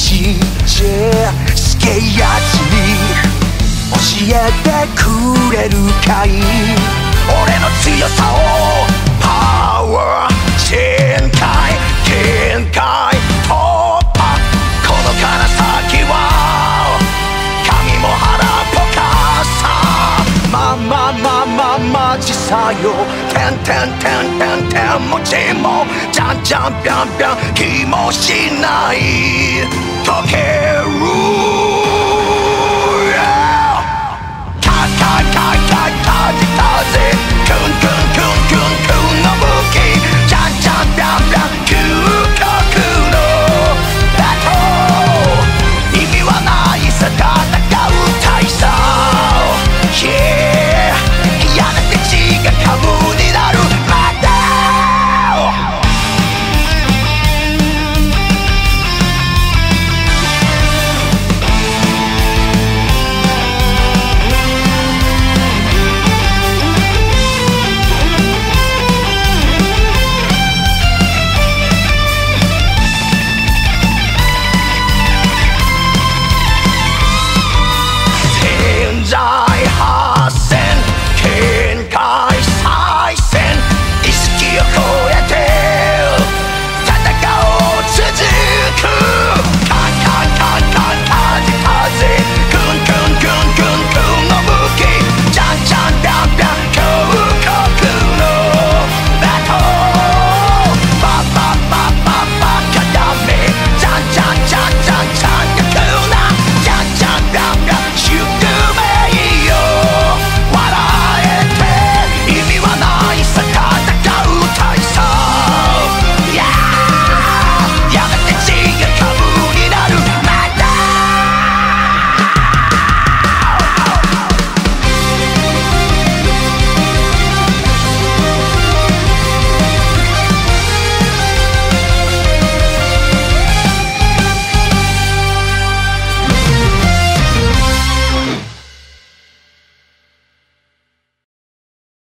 してすげえやつに教えてくれるかい俺の強さをパワー全開限界突破このから先は神も腹ポカさまあまあまあまあマジさよてんてんてんてんてんもちもじゃんじゃんぴゃんぴゃん気もしない溶けるカカカカカジカジクンクンクンクンクンの武器ジャンジャンジャンジャン究極のバトル意味はないさ戦う大佐 Yeah 嫌な敵がかぶる